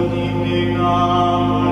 omnibus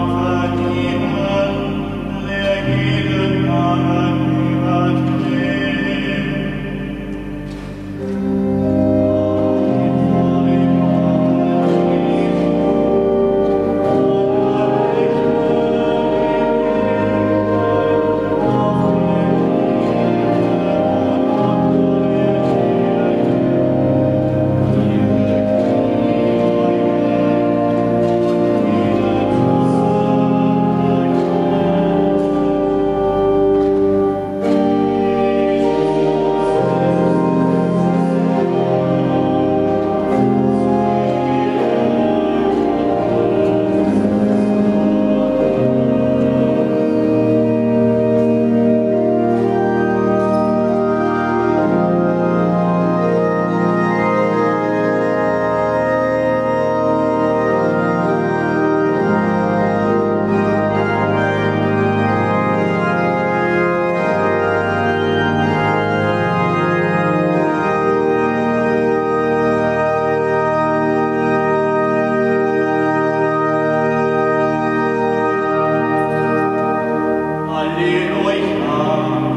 wake up.